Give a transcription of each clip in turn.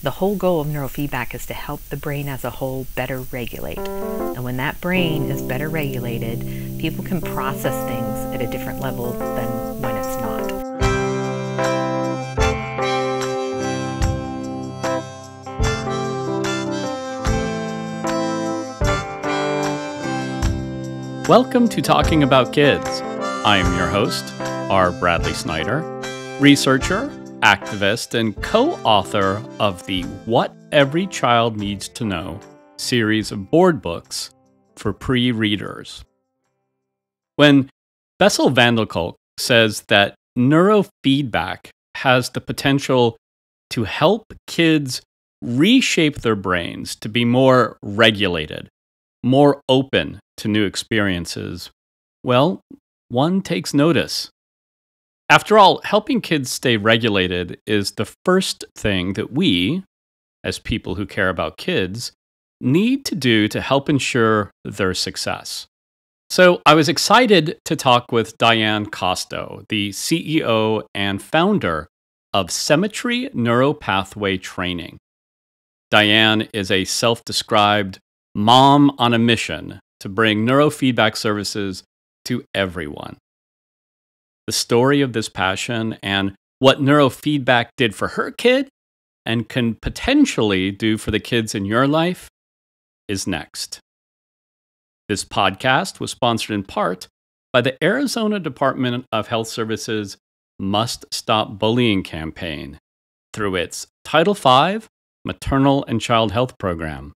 The whole goal of neurofeedback is to help the brain as a whole better regulate. And when that brain is better regulated, people can process things at a different level than when it's not. Welcome to Talking About Kids. I am your host, R. Bradley Snyder, researcher, activist, and co author of the What Every Child Needs to Know series of board books for pre readers. When Bessel van der Kolk says that neurofeedback has the potential to help kids reshape their brains to be more regulated, more open to new experiences, well, one takes notice. After all, helping kids stay regulated is the first thing that we, as people who care about kids, need to do to help ensure their success. So I was excited to talk with Dianne Kosto, the CEO and founder of Symmetry Neuropathway Training. Dianne is a self described mom on a mission to bring neurofeedback services to everyone. The story of this passion and what neurofeedback did for her kid and can potentially do for the kids in your life is next. This podcast was sponsored in part by the Arizona Department of Health Services Must Stop Bullying campaign through its Title V Maternal and Child Health Program.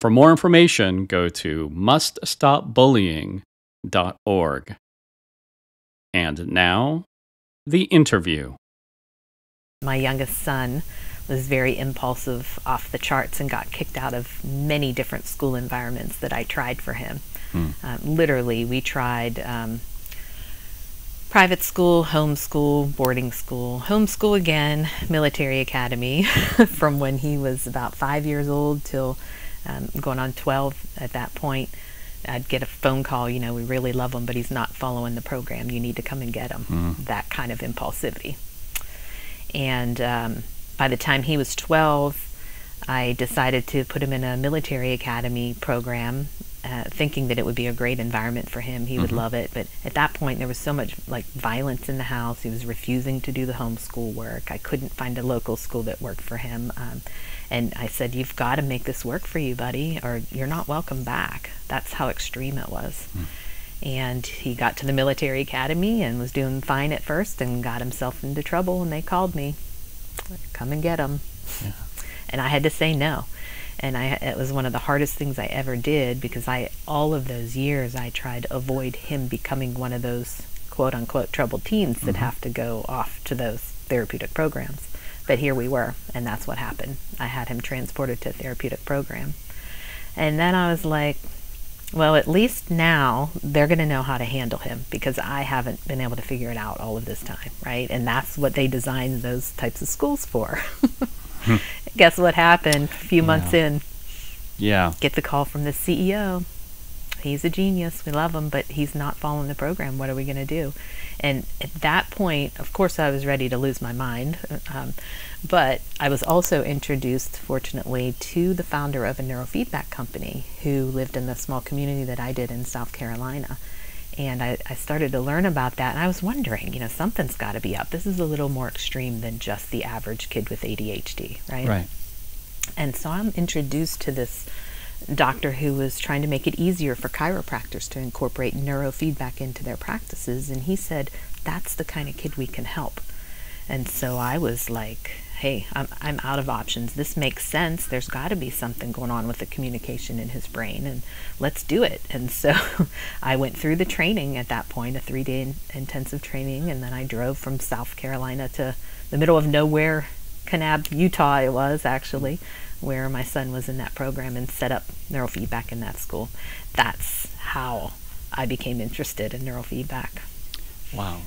For more information, go to muststopbullying.org. And now, the interview. My youngest son was very impulsive, off the charts, and got kicked out of many different school environments that I tried for him. Hmm. Um, literally, we tried um, private school, homeschool, boarding school, homeschool again, military academy from when he was about five years old till um, going on 12 at that point. I'd get a phone call, you know, we really love him, but he's not following the program. You need to come and get him. Mm. That kind of impulsivity. And um, by the time he was 12, I decided to put him in a military academy program uh, thinking that it would be a great environment for him. He would mm-hmm. love it. But at that point, there was so much like violence in the house. He was refusing to do the homeschool work. I couldn't find a local school that worked for him. Um, and I said, You've got to make this work for you, buddy, or you're not welcome back. That's how extreme it was. Mm. And he got to the military academy and was doing fine at first and got himself into trouble. And they called me, Come and get him. Yeah. And I had to say no and I it was one of the hardest things I ever did because I all of those years I tried to avoid him becoming one of those quote unquote troubled teens that mm-hmm. have to go off to those therapeutic programs. But here we were, and that's what happened. I had him transported to a therapeutic program. And then I was like, well, at least now they're going to know how to handle him because I haven't been able to figure it out all of this time, right? And that's what they designed those types of schools for. Guess what happened a few yeah. months in? Yeah. Get the call from the CEO. He's a genius. We love him, but he's not following the program. What are we going to do? And at that point, of course, I was ready to lose my mind. Um, but I was also introduced, fortunately, to the founder of a neurofeedback company who lived in the small community that I did in South Carolina and I, I, started to learn about that and i was wondering you know something's got to be up. This is a little more extreme than just the average kid with adhd right? Right. And so i'm introduced to this doctor who was trying to make it easier for chiropractors to incorporate neurofeedback into their practices and he said that's the kind of kid we can help. And so i was like hey, I'm, I'm out of options. This makes sense. There's got to be something going on with the communication in his brain, and let's do it. And so I went through the training at that point, a three day in- intensive training, and then I drove from South Carolina to the middle of nowhere, Kanab, Utah, it was actually, where my son was in that program and set up neurofeedback in that school. That's how I became interested in neurofeedback. Wow.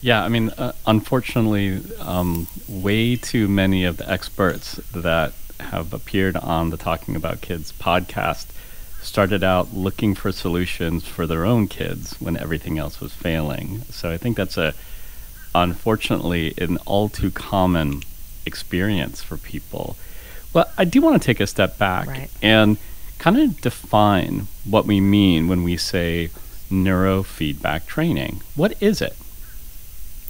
Yeah, I mean, uh, unfortunately, um, way too many of the experts that have appeared on the Talking About Kids podcast started out looking for solutions for their own kids when everything else was failing. So I think that's a, unfortunately, an all too common experience for people. Well, I do want to take a step back Right. and kind of define what we mean when we say neurofeedback training. What is it?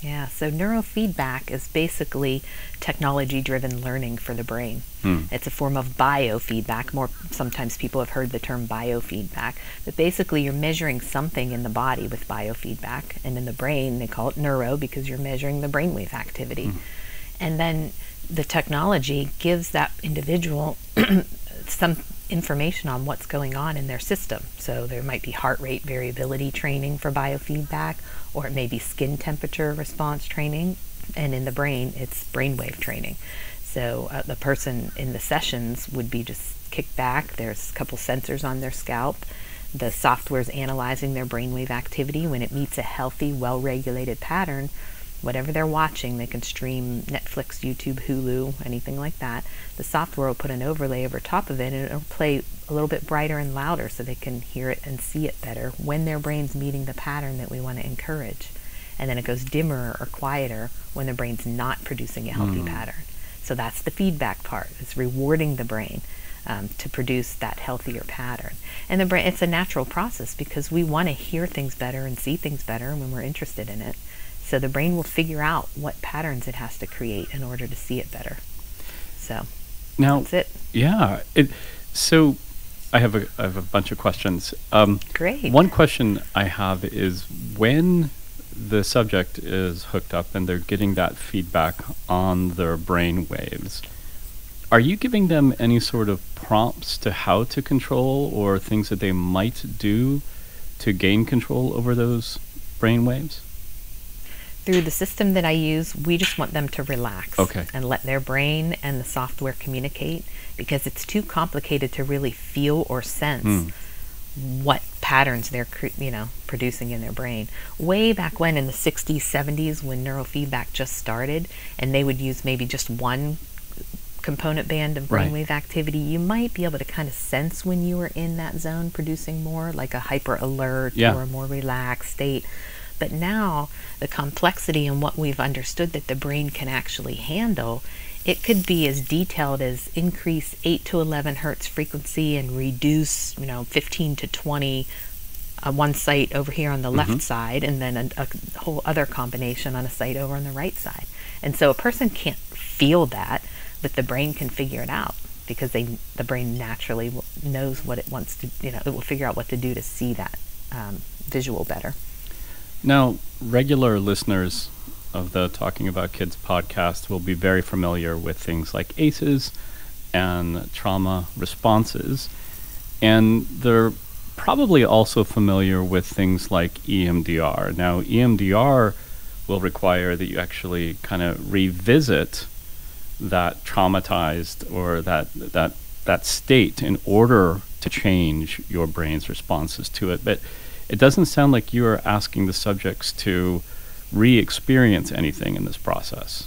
Yeah, so neurofeedback is basically technology driven learning for the brain. Hmm. It's a form of biofeedback. More sometimes people have heard the term biofeedback, but basically you're measuring something in the body with biofeedback, and in the brain they call it neuro because you're measuring the brainwave activity. And then the technology gives that individual some information on what's going on in their system. So there might be heart rate variability training for biofeedback, or it may be skin temperature response training, and in the brain, it's brainwave training. So uh, the person in the sessions would be just kicked back. There's a couple sensors on their scalp. The software is analyzing their brainwave activity. When it meets a healthy, well regulated pattern, whatever they're watching, they can stream Netflix, YouTube, Hulu, anything like that. The software will put an overlay over top of it and it'll play a little bit brighter and louder so they can hear it and see it better when their brain's meeting the pattern that we want to encourage. And then it goes dimmer or quieter when the brain's not producing a healthy pattern. So that's the feedback part. It's rewarding the brain um, to produce that healthier pattern. And the brain, it's a natural process because we want to hear things better and see things better when we're interested in it. So the brain will figure out what patterns it has to create in order to see it better. So Now, that's it. yeah. It, so I have a, I have a bunch of questions. Um, Great. One question I have is when the subject is hooked up and they're getting that feedback on their brain waves, are you giving them any sort of prompts to how to control or things that they might do to gain control over those brain waves? Through the system that I use, we just want them to relax Okay. and let their brain and the software communicate because it's too complicated to really feel or sense Hmm. what patterns they're you know producing in their brain. Way back when in the 60s, 70s when neurofeedback just started and they would use maybe just one component band of Right. brainwave activity, you might be able to kind of sense when you were in that zone producing more, like a hyper alert Yeah. or a more relaxed state. But now, the complexity and what we've understood that the brain can actually handle, it could be as detailed as increase 8 to 11 hertz frequency and reduce, you know, 15 to 20 uh, one site over here on the left side and then a, a whole other combination on a site over on the right side. And so a person can't feel that, but the brain can figure it out because they the brain naturally knows what it wants to, you know, it will figure out what to do to see that um, visual better. Now, regular listeners of the Talking About Kids podcast will be very familiar with things like ACEs and trauma responses. And they're probably also familiar with things like EMDR. Now, EMDR will require that you actually kind of revisit that traumatized or that that that state in order to change your brain's responses to it. But it doesn't sound like you are asking the subjects to re-experience anything in this process.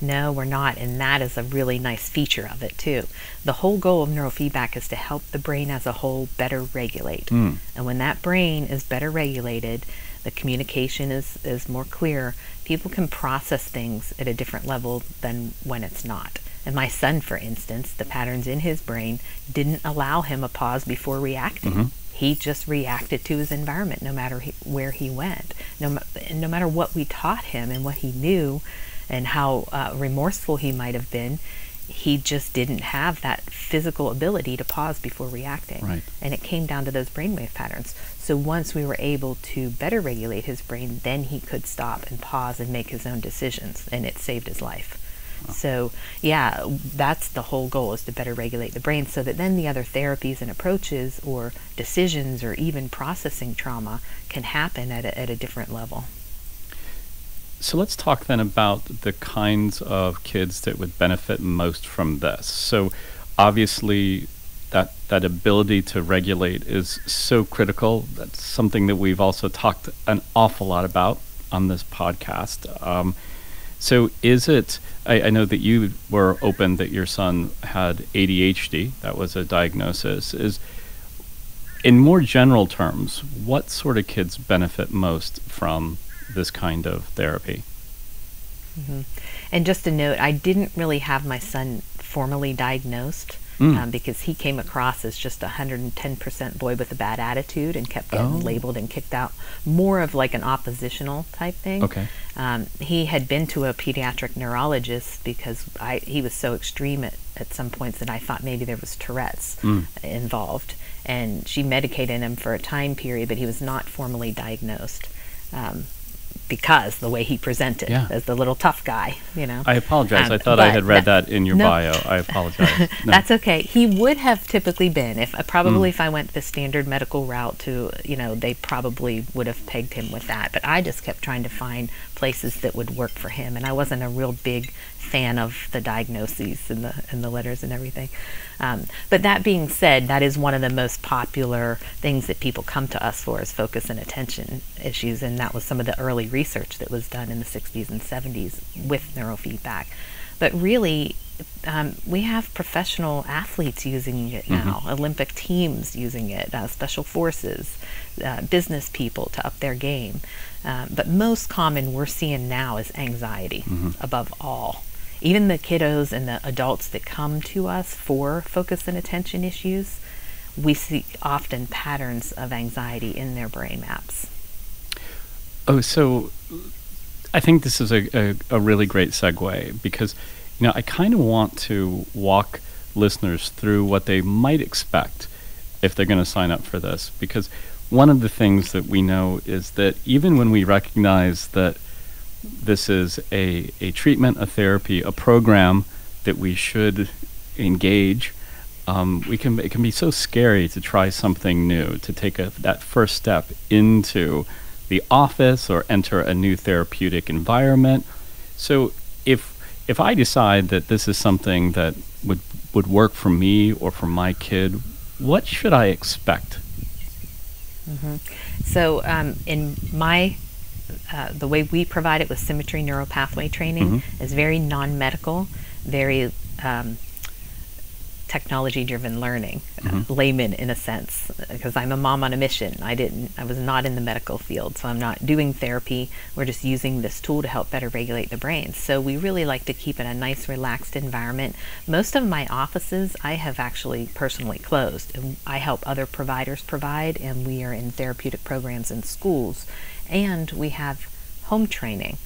No, we're not, and that is a really nice feature of it too. The whole goal of neurofeedback is to help the brain as a whole better regulate. Mm. And when that brain is better regulated, the communication is, is more clear, people can process things at a different level than when it's not. And my son, for instance, the patterns in his brain didn't allow him a pause before reacting. Mhm. He just reacted to his environment no matter he, where he went. No, no matter what we taught him and what he knew and how uh, remorseful he might have been, he just didn't have that physical ability to pause before reacting. Right. And it came down to those brainwave patterns. So once we were able to better regulate his brain, then he could stop and pause and make his own decisions, and it saved his life. So yeah, that's the whole goal is to better regulate the brain so that then the other therapies and approaches or decisions or even processing trauma can happen at a, at a different level. So let's talk then about the kinds of kids that would benefit most from this. So obviously that that ability to regulate is so critical. That's something that we've also talked an awful lot about on this podcast. Um, so is it I, I know that you were open that your son had ADHD. That was a diagnosis. Is in more general terms, what sort of kids benefit most from this kind of therapy? Mm-hmm. And just a note, I didn't really have my son formally diagnosed. Mm. Um, because he came across as just a 110% boy with a bad attitude and kept getting oh. labeled and kicked out. More of like an oppositional type thing. Okay. Um, he had been to a pediatric neurologist because I, he was so extreme at, at some points that I thought maybe there was Tourette's mm. involved. And she medicated him for a time period, but he was not formally diagnosed. Um, because the way he presented yeah. as the little tough guy, you know. I apologize. Um, I thought I had read that, that in your no, bio. I apologize. No. That's okay. He would have typically been if uh, probably mm. if I went the standard medical route to, you know, they probably would have pegged him with that. But I just kept trying to find places that would work for him, and I wasn't a real big fan of the diagnoses and the and the letters and everything. Um, but that being said, that is one of the most popular things that people come to us for is focus and attention issues, and that was some of the early research that was done in the 60s and 70s with neurofeedback. But really, um, we have professional athletes using it mm-hmm. now, Olympic teams using it, uh, special forces, uh, business people to up their game. Um, but most common we're seeing now is anxiety mm-hmm. above all even the kiddos and the adults that come to us for focus and attention issues, we see often patterns of anxiety in their brain maps. Oh, so I think this is a, a, a really great segue because, you know, I kind of want to walk listeners through what they might expect if they're going to sign up for this because one of the things that we know is that even when we recognize that this is a, a treatment, a therapy, a program that we should engage. Um, we can it can be so scary to try something new, to take a, that first step into the office or enter a new therapeutic environment. So if if I decide that this is something that would would work for me or for my kid, what should I expect? Mm-hmm. So um, in my uh, the way we provide it with symmetry neuropathway training mm-hmm. is very non-medical, very um, technology-driven learning, uh, mm-hmm. layman in a sense. Because I'm a mom on a mission. I didn't. I was not in the medical field, so I'm not doing therapy. We're just using this tool to help better regulate the brain. So we really like to keep it a nice, relaxed environment. Most of my offices I have actually personally closed, and I help other providers provide, and we are in therapeutic programs in schools and we have home training.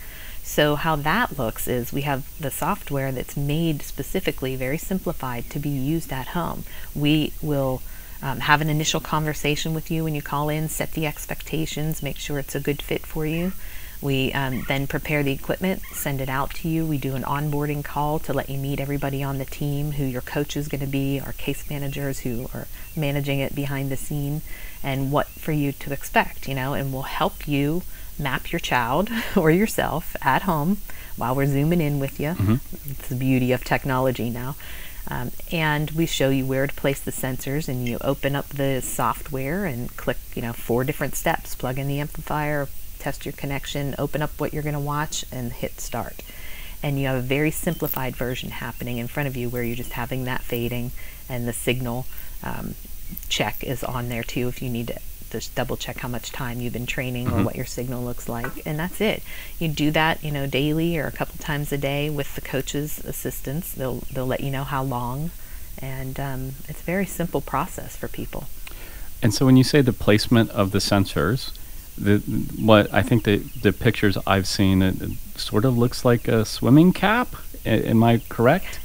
So, how that looks is we have the software that's made specifically, very simplified, to be used at home. We will um, have an initial conversation with you when you call in, set the expectations, make sure it's a good fit for you. We um, then prepare the equipment, send it out to you. We do an onboarding call to let you meet everybody on the team, who your coach is going to be, our case managers who are managing it behind the scene, and what for you to expect, you know, and we'll help you map your child or yourself at home while we're zooming in with you. Mm-hmm. It's the beauty of technology now. Um, and we show you where to place the sensors and you open up the software and click you know four different steps plug in the amplifier test your connection, open up what you're going to watch, and hit start. And you have a very simplified version happening in front of you where you're just having that fading and the signal um, check is on there too if you need to just double check how much time you've been training mm-hmm. or what your signal looks like and that's it you do that you know daily or a couple times a day with the coach's assistance they'll they'll let you know how long and um, it's a very simple process for people and so when you say the placement of the sensors the what I think the the pictures I've seen it, it sort of looks like a swimming cap. Am I correct?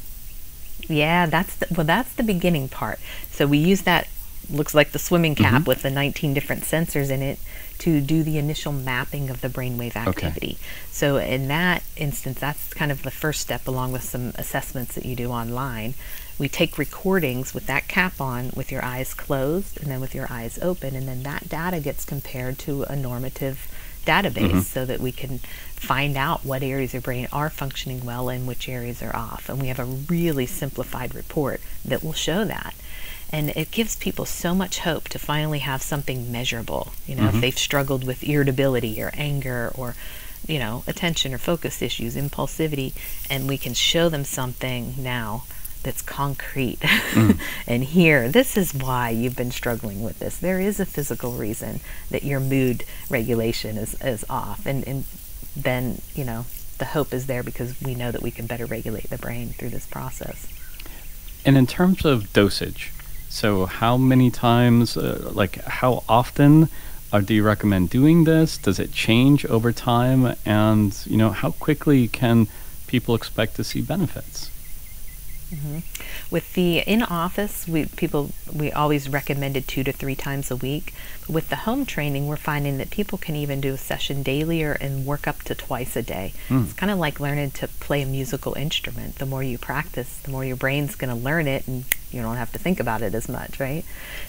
Yeah, that's the, well, that's the beginning part. So we use that looks like the swimming cap mm-hmm. with the 19 different sensors in it to do the initial mapping of the brainwave activity. Okay. So in that instance, that's kind of the first step along with some assessments that you do online. We take recordings with that cap on with your eyes closed and then with your eyes open and then that data gets compared to a normative database mm-hmm. so that we can find out what areas of brain are functioning well and which areas are off. And we have a really simplified report that will show that and it gives people so much hope to finally have something measurable you know mm-hmm. if they've struggled with irritability or anger or you know attention or focus issues impulsivity and we can show them something now that's concrete mm. and here this is why you've been struggling with this there is a physical reason that your mood regulation is, is off and, and then you know the hope is there because we know that we can better regulate the brain through this process. And in terms of dosage, so how many times, uh, like how often uh, do you recommend doing this? Does it change over time? And, you know, how quickly can people expect to see benefits? Mm-hmm. With the in office, we people we always recommended two to three times a week. But With the home training, we're finding that people can even do a session daily or and work up to twice a day. Mm. It's kind of like learning to play a musical instrument. The more you practice, the more your brain's going to learn it, and you don't have to think about it as much, right?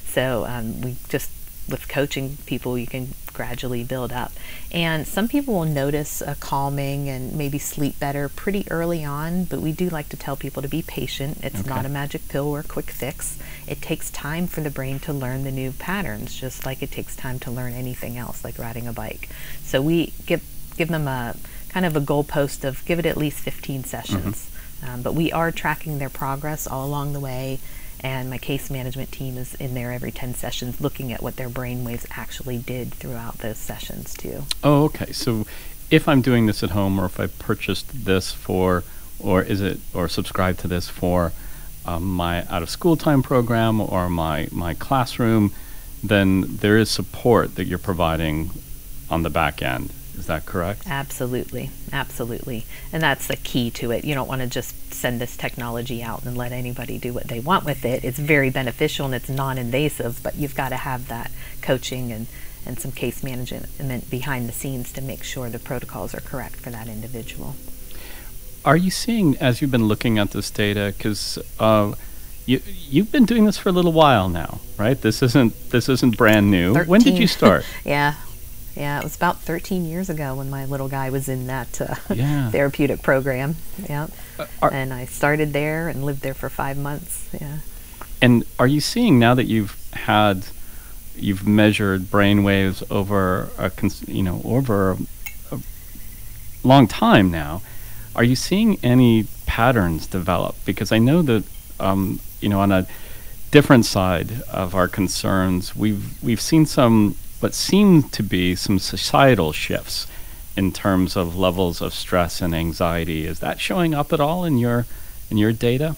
So um, we just with coaching people, you can gradually build up. And some people will notice a calming and maybe sleep better pretty early on, but we do like to tell people to be patient. It's okay. not a magic pill or a quick fix. It takes time for the brain to learn the new patterns, just like it takes time to learn anything else, like riding a bike. So we give give them a kind of a goalpost of give it at least 15 sessions. Mm-hmm. Um, but we are tracking their progress all along the way and my case management team is in there every 10 sessions looking at what their brain waves actually did throughout those sessions too. Oh, okay. So if I'm doing this at home or if I purchased this for or is it or subscribe to this for um, my out of school time program or my my classroom, then there is support that you're providing on the back end. Is that correct? Absolutely, absolutely. And that's the key to it. You don't want to just send this technology out and let anybody do what they want with it. It's very beneficial and it's non invasive, but you've got to have that coaching and, and some case management behind the scenes to make sure the protocols are correct for that individual. Are you seeing, as you've been looking at this data, because uh, you you've been doing this for a little while now, right? This isn't this isn't brand new. 13. When did you start? yeah, yeah, it was about 13 years ago when my little guy was in that uh, yeah. therapeutic program. Yeah. Uh, and I started there and lived there for five months. Yeah. And are you seeing now that you've had, you've measured brain waves over a, you know, over a, a long time now, are you seeing any patterns develop? Because I know that, um, you know, on a different side of our concerns, we've we've seen some what seem to be some societal shifts in terms of levels of stress and anxiety. Is that showing up at all in your in your data?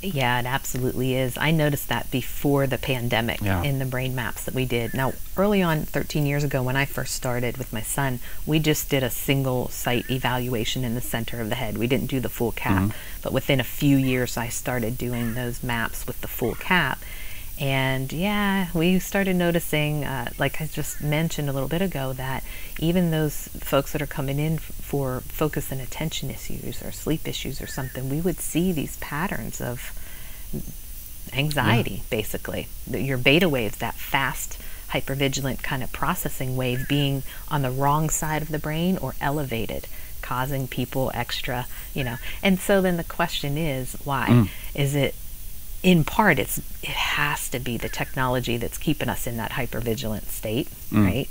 Yeah, it absolutely is. I noticed that before the pandemic yeah. in the brain maps that we did. Now, early on, 13 years ago, when I first started with my son, we just did a single site evaluation in the center of the head. We didn't do the full cap, mm-hmm. but within a few years, I started doing those maps with the full cap. And yeah, we started noticing, uh, like I just mentioned a little bit ago, that even those folks that are coming in for focus and attention issues or sleep issues or something, we would see these patterns of anxiety, yeah. basically. Your beta waves, that fast, hypervigilant kind of processing wave, being on the wrong side of the brain or elevated causing people extra, you know. And so then the question is, why? Mm. Is it in part it's it has to be the technology that's keeping us in that hypervigilant state mm. right?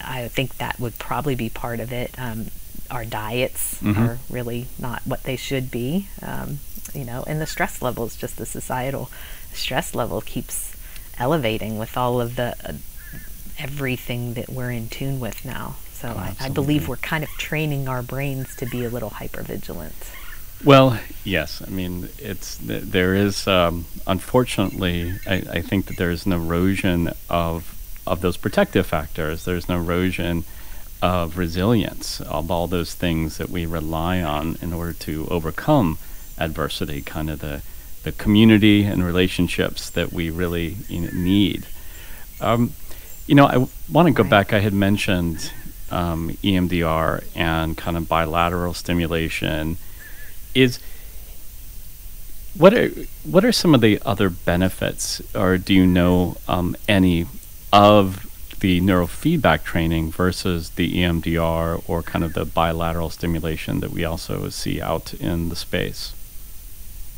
I think that would probably be part of it. Um, our diets mm-hmm. are really not what they should be. Um, you know and the stress levels just the societal stress level keeps elevating with all of the uh, everything that we're in tune with now. So oh, I, I believe we're kind of training our brains to be a little hypervigilant well, yes. I mean, it's there is um, unfortunately. I, I, think that there is an erosion of of those protective factors. There's an erosion of resilience of all those things that we rely on in order to overcome adversity. Kind of the the community and relationships that we really you know, need. Um, you know, I want to go right. back. I had mentioned um, EMDR and kind of bilateral stimulation is what are what are some of the other benefits, or do you know um, any of the neurofeedback training versus the EMDR or kind of the bilateral stimulation that we also see out in the space?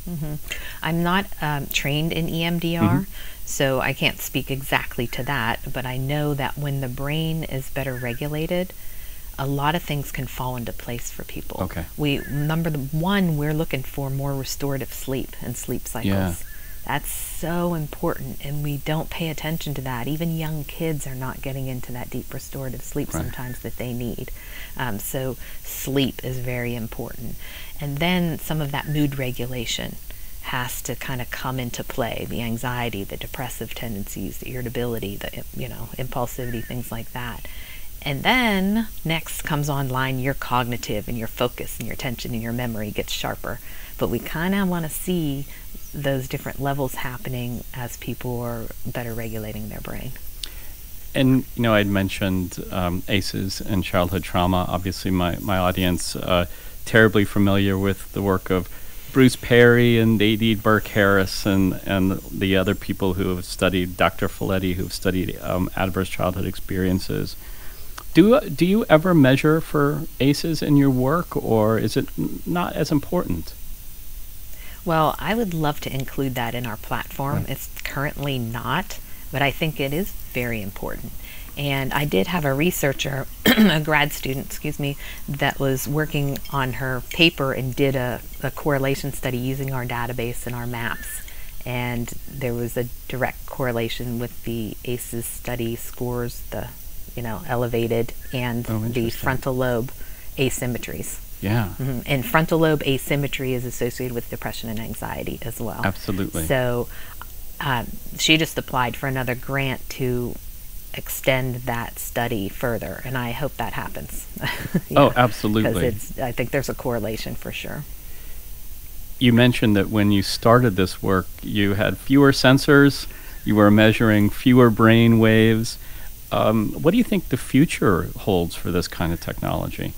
Mm-hmm. I'm not um, trained in EMDR, mm-hmm. so I can't speak exactly to that, but I know that when the brain is better regulated, a lot of things can fall into place for people. Okay. We number one, we're looking for more restorative sleep and sleep cycles. Yeah. That's so important, and we don't pay attention to that. Even young kids are not getting into that deep restorative sleep right. sometimes that they need. Um, so, sleep is very important. And then some of that mood regulation has to kind of come into play the anxiety, the depressive tendencies, the irritability, the you know, impulsivity, things like that. And then next comes online your cognitive and your focus and your attention and your memory gets sharper. But we kind of want to see those different levels happening as people are better regulating their brain. And you know, I'd mentioned um, ACEs and childhood trauma. Obviously, my my audience uh, terribly familiar with the work of Bruce Perry and Nadine Burke Harris and and the other people who have studied Dr. Felitti, who have studied um, adverse childhood experiences. Do do you ever measure for ACEs in your work, or is it not as important? Well, I would love to include that in our platform. It's currently not, but I think it is very important. And I did have a researcher, a grad student, excuse me, that was working on her paper and did a, a correlation study using our database and our maps. And there was a direct correlation with the ACEs study scores, the you know elevated, and oh, the frontal lobe asymmetries. Yeah. Mm-hmm. And frontal lobe asymmetry is associated with depression and anxiety as well. Absolutely. So um, she just applied for another grant to extend that study further, and I hope that happens. oh, absolutely. Because I think there's a correlation for sure. You mentioned that when you started this work, you had fewer sensors, you were measuring fewer brain waves. Um, what do you think the future holds for this kind of technology?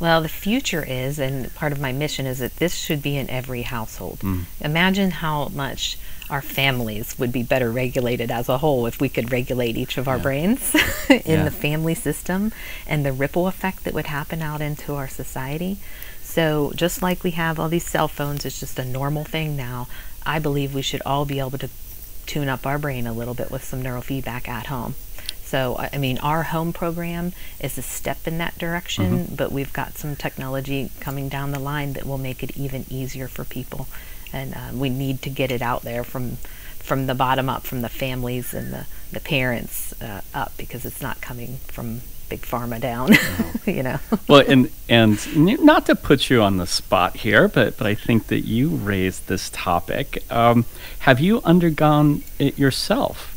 Well, the future is, and part of my mission is that this should be in every household. Mm. Imagine how much our families would be better regulated as a whole if we could regulate each of our yeah. brains in yeah. the family system and the ripple effect that would happen out into our society. So, just like we have all these cell phones, it's just a normal thing now. I believe we should all be able to tune up our brain a little bit with some neurofeedback at home. So, I mean, our home program is a step in that direction, mm-hmm. but we've got some technology coming down the line that will make it even easier for people. And uh, we need to get it out there from from the bottom up, from the families and the, the parents uh, up, because it's not coming from big pharma down, you know. well, and and not to put you on the spot here, but but I think that you raised this topic. Um, have you undergone it yourself?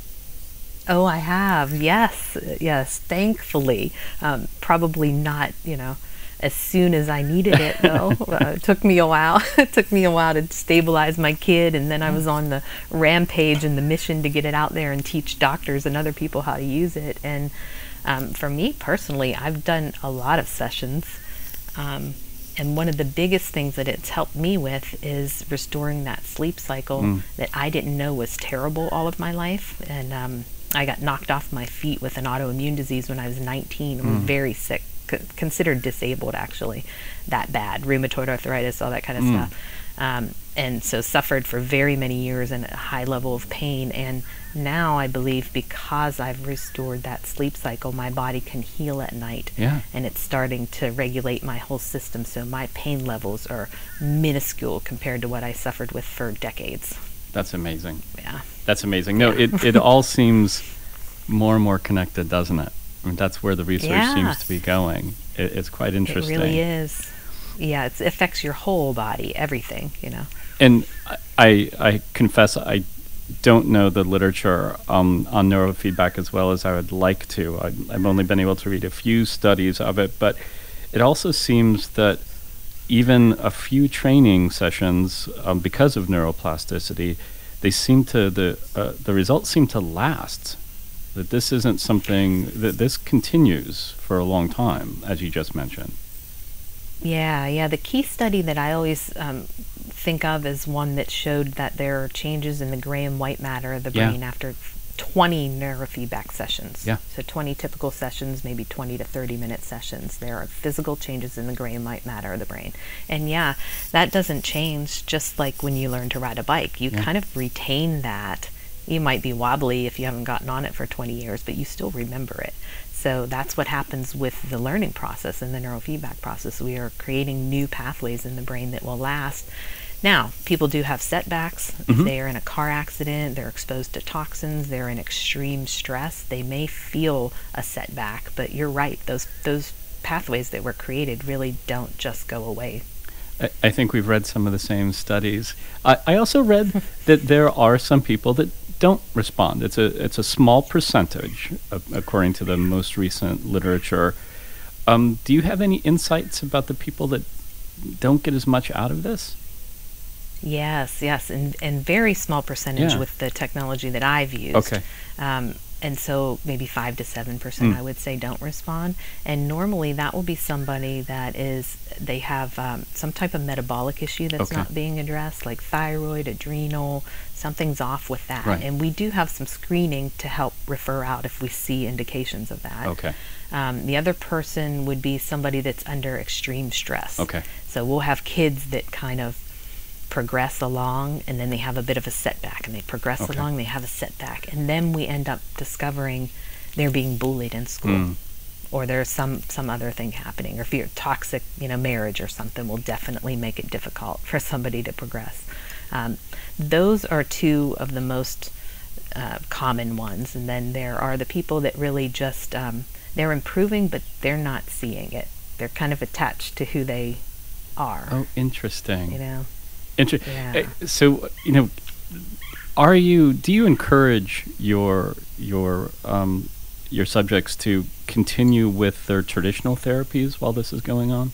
Oh, I have. Yes, yes. Thankfully, um, probably not. You know, as soon as I needed it, though. uh, it took me a while. it took me a while to stabilize my kid, and then I was on the rampage and the mission to get it out there and teach doctors and other people how to use it. And um, for me personally, I've done a lot of sessions. Um, and one of the biggest things that it's helped me with is restoring that sleep cycle mm. that I didn't know was terrible all of my life. And um, I got knocked off my feet with an autoimmune disease when I was 19. Mm. very sick, c- considered disabled actually, that bad. Rheumatoid arthritis, all that kind of mm. stuff. Um, and so suffered for very many years in a high level of pain. And now I believe because I've restored that sleep cycle, my body can heal at night. Yeah. And it's starting to regulate my whole system. So my pain levels are minuscule compared to what I suffered with for decades. That's amazing. Yeah. That's amazing. No, it, it all seems more and more connected, doesn't it? I mean, that's where the research yes. seems to be going. It, it's quite interesting. It really is. Yeah, it affects your whole body, everything, you know. And I, I confess, I don't know the literature um, on neurofeedback as well as I would like to. I, I've only been able to read a few studies of it, but it also seems that even a few training sessions, um, because of neuroplasticity, they seem to the uh, the results seem to last. That this isn't something that this continues for a long time, as you just mentioned. Yeah, yeah. The key study that I always um, think of is one that showed that there are changes in the gray and white matter of the brain yeah. after 20 neurofeedback sessions. Yeah. So 20 typical sessions, maybe 20 to 30 minute sessions. There are physical changes in the gray and white matter of the brain. And yeah, that doesn't change just like when you learn to ride a bike. You yeah. kind of retain that. You might be wobbly if you haven't gotten on it for 20 years, but you still remember it. So that's what happens with the learning process and the neurofeedback process. We are creating new pathways in the brain that will last Now, people do have setbacks. If they are in a car accident, they're exposed to toxins, they're in extreme stress, they may feel a setback, but you're right. Those those pathways that were created really don't just go away. I, I think we've read some of the same studies. I, I also read that there are some people that don't respond. It's a it's a small percentage, uh, according to the most recent literature. Um, do you have any insights about the people that don't get as much out of this? Yes, yes, and and very small percentage Yeah. with the technology that I've used. Okay. Um, and so maybe five to seven percent, Mm. I would say, don't respond. And normally that will be somebody that is they have um, some type of metabolic issue that's Okay. not being addressed, like thyroid, adrenal. Something's off with that, Right. and we do have some screening to help refer out if we see indications of that. Okay. Um, the other person would be somebody that's under extreme stress. Okay. So we'll have kids that kind of progress along and then they have a bit of a setback and they progress Okay. along, they have a setback. And then we end up discovering they're being bullied in school. Mm. Or there's some, some other thing happening, or if you're toxic, you know, marriage or something will definitely make it difficult for somebody to progress. Um, those are two of the most uh, common ones, and then there are the people that really just um, they're improving, but they're not seeing it. They're kind of attached to who they are. Oh, interesting. You know, Inter- Yeah. uh, So, you know, are you? Do you encourage your your um, your subjects to continue with their traditional therapies while this is going on?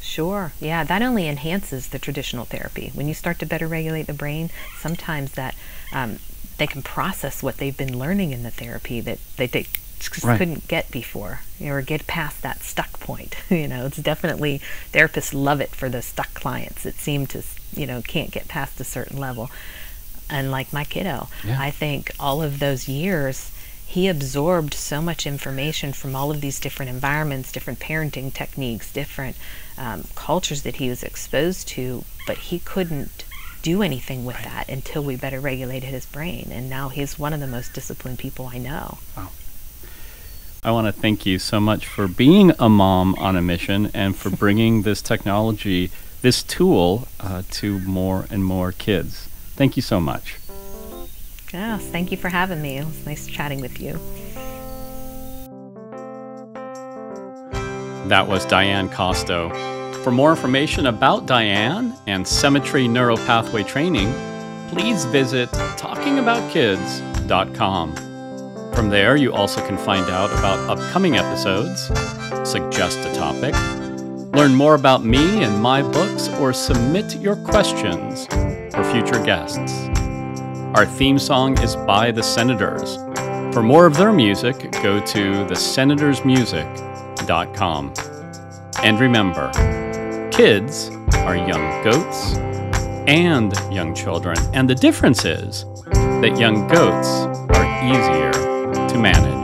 Sure. Yeah, that only enhances the traditional therapy. When you start to better regulate the brain, sometimes that um, they can process what they've been learning in the therapy that they, they just Right. couldn't get before, or get past that stuck point. you know, it's definitely therapists love it for the stuck clients that seem to, you know, can't get past a certain level. And like my kiddo, Yeah. I think all of those years he absorbed so much information from all of these different environments, different parenting techniques, different um, cultures that he was exposed to, but he couldn't do anything with that until we better regulated his brain. And now he's one of the most disciplined people I know. Wow. I want to thank you so much for being a mom on a mission and for bringing this technology, this tool, uh, to more and more kids. Thank you so much. Yes, thank you for having me. It was nice chatting with you. That was Dianne Kosto. For more information about Dianne and Symmetry Neuropathway Training, please visit talkingaboutkids.com. From there, you also can find out about upcoming episodes, suggest a topic, learn more about me and my books, or submit your questions for future guests. Our theme song is by The Senators. For more of their music, go to thesenatorsmusic.com. And remember, kids are young goats and young children, and the difference is that young goats are easier to manage.